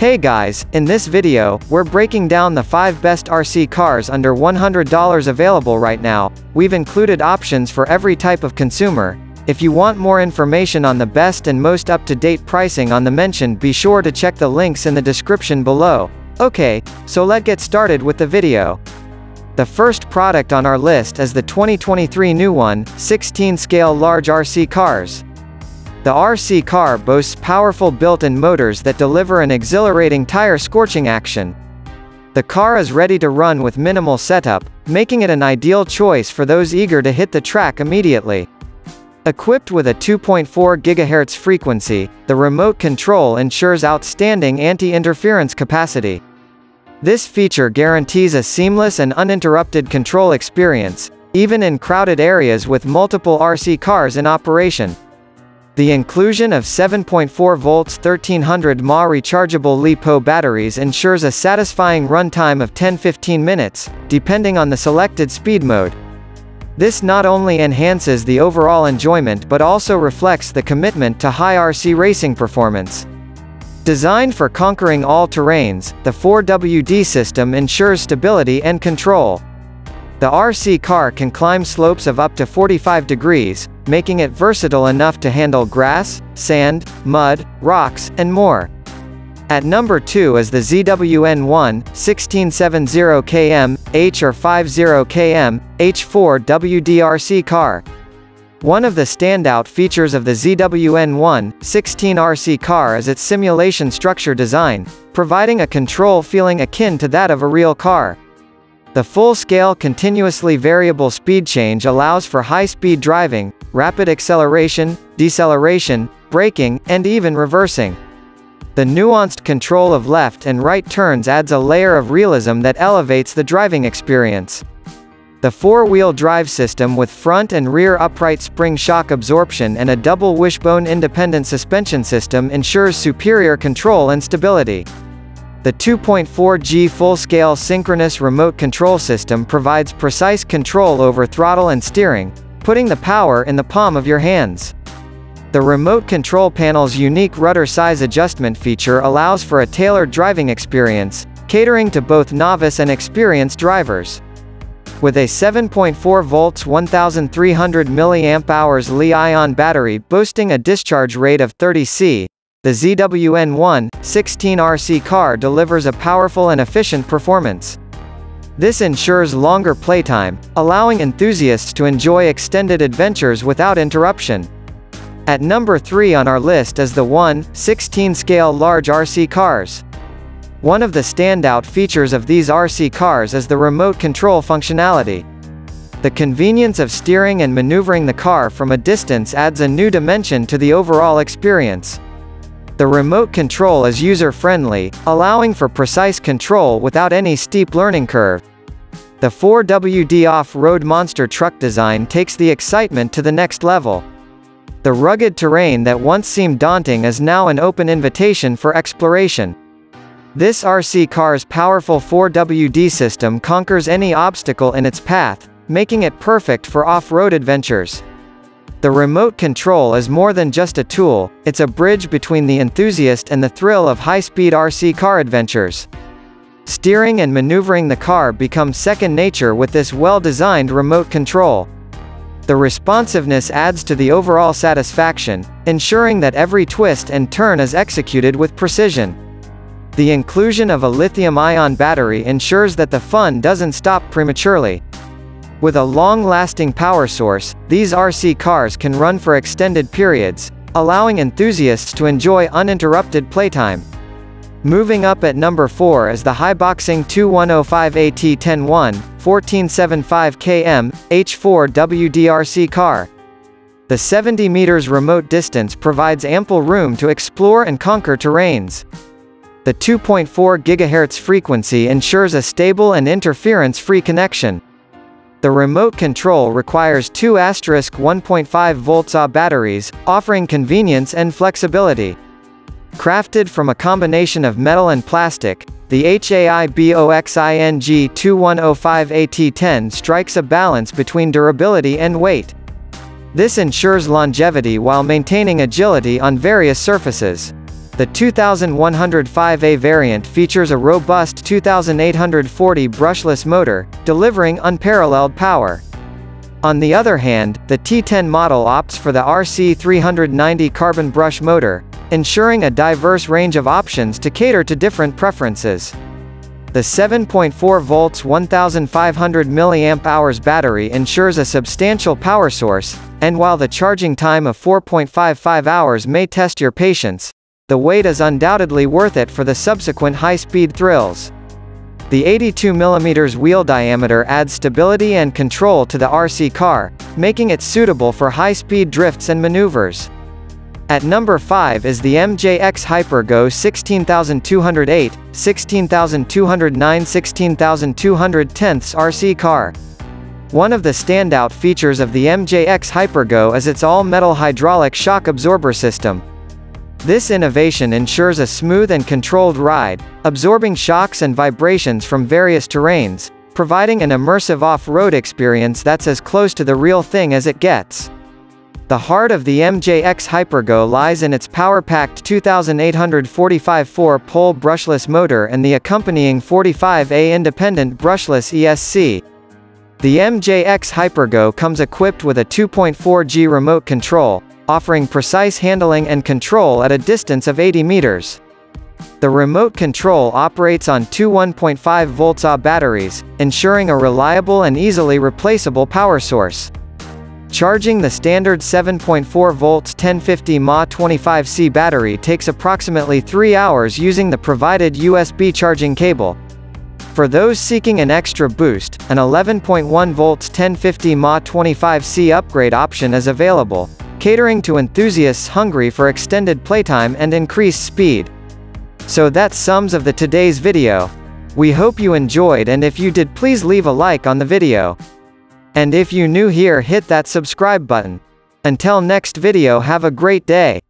Hey guys, in this video, we're breaking down the 5 best RC cars under $100 available right now. We've included options for every type of consumer. If you want more information on the best and most up-to-date pricing on the mentioned be sure to check the links in the description below. Okay, so let's get started with the video. The first product on our list is the 2023 new one, 16-scale large RC cars. The RC car boasts powerful built-in motors that deliver an exhilarating tire-scorching action. The car is ready to run with minimal setup, making it an ideal choice for those eager to hit the track immediately. Equipped with a 2.4 GHz frequency, the remote control ensures outstanding anti-interference capacity. This feature guarantees a seamless and uninterrupted control experience, even in crowded areas with multiple RC cars in operation. The inclusion of 7.4 volts 1300 mAh rechargeable LiPo batteries ensures a satisfying runtime of 10-15 minutes, depending on the selected speed mode. This not only enhances the overall enjoyment but also reflects the commitment to high RC racing performance. Designed for conquering all terrains, the 4WD system ensures stability and control. The RC car can climb slopes of up to 45 degrees, making it versatile enough to handle grass, sand, mud, rocks, and more. At number 2 is the ZWN1, 1670 km, H or 50 km, H4 WDRC car. One of the standout features of the ZWN1, 16RC car is its simulation structure design, providing a control feeling akin to that of a real car. The full-scale continuously variable speed change allows for high-speed driving, rapid acceleration, deceleration, braking, and even reversing. The nuanced control of left and right turns adds a layer of realism that elevates the driving experience. The four-wheel drive system with front and rear upright spring shock absorption and a double wishbone independent suspension system ensures superior control and stability. The 2.4G full-scale synchronous remote control system provides precise control over throttle and steering, putting the power in the palm of your hands. The remote control panel's unique rudder size adjustment feature allows for a tailored driving experience, catering to both novice and experienced drivers. With a 7.4 volts 1300 mAh Li-ion battery boasting a discharge rate of 30 C, the ZWN1, 16RC car delivers a powerful and efficient performance. This ensures longer playtime, allowing enthusiasts to enjoy extended adventures without interruption. At number 3 on our list is the 1, 16-scale large RC cars. One of the standout features of these RC cars is the remote control functionality. The convenience of steering and maneuvering the car from a distance adds a new dimension to the overall experience. The remote control is user-friendly, allowing for precise control without any steep learning curve. The 4WD off-road monster truck design takes the excitement to the next level. The rugged terrain that once seemed daunting is now an open invitation for exploration. This RC car's powerful 4WD system conquers any obstacle in its path, making it perfect for off-road adventures. The remote control is more than just a tool, it's a bridge between the enthusiast and the thrill of high-speed RC car adventures. Steering and maneuvering the car becomes second nature with this well-designed remote control. The responsiveness adds to the overall satisfaction, ensuring that every twist and turn is executed with precision. The inclusion of a lithium-ion battery ensures that the fun doesn't stop prematurely. With a long-lasting power source, these RC cars can run for extended periods, allowing enthusiasts to enjoy uninterrupted playtime. Moving up at number 4 is the HAIBOXING 2105AT101, 1475 km, H4 WDRC car. The 70 meters remote distance provides ample room to explore and conquer terrains. The 2.4 GHz frequency ensures a stable and interference-free connection. The remote control requires two asterisk 1.5 volts Ah batteries, offering convenience and flexibility. Crafted from a combination of metal and plastic, the HAIBOXING 2105AT10 strikes a balance between durability and weight. This ensures longevity while maintaining agility on various surfaces. The 2105A variant features a robust 2840 brushless motor, delivering unparalleled power. On the other hand, the T10 model opts for the RC390 carbon brush motor, ensuring a diverse range of options to cater to different preferences. The 7.4 volts 1500 mAh battery ensures a substantial power source, and while the charging time of 4.55 hours may test your patience, the wait is undoubtedly worth it for the subsequent high-speed thrills. The 82mm wheel diameter adds stability and control to the RC car, making it suitable for high-speed drifts and maneuvers. At number 5 is the MJX Hypergo 16208, 16209 16210 RC car. One of the standout features of the MJX Hypergo is its all-metal hydraulic shock absorber system, this innovation ensures a smooth and controlled ride, absorbing shocks and vibrations from various terrains, providing an immersive off-road experience that's as close to the real thing as it gets. The heart of the MJX Hypergo lies in its power-packed 2845 4-pole brushless motor and the accompanying 45A independent brushless ESC. The MJX Hypergo comes equipped with a 2.4G remote control, offering precise handling and control at a distance of 80 meters. The remote control operates on two 1.5 volts Ah batteries, ensuring a reliable and easily replaceable power source. Charging the standard 7.4 volts 1050 mAh 25C battery takes approximately 3 hours using the provided USB charging cable. For those seeking an extra boost, an 11.1 volts 1050 mAh 25C upgrade option is available, catering to enthusiasts hungry for extended playtime and increased speed. So that's sums of the today's video. We hope you enjoyed and if you did please leave a like on the video. And if you new here hit that subscribe button. Until next video have a great day.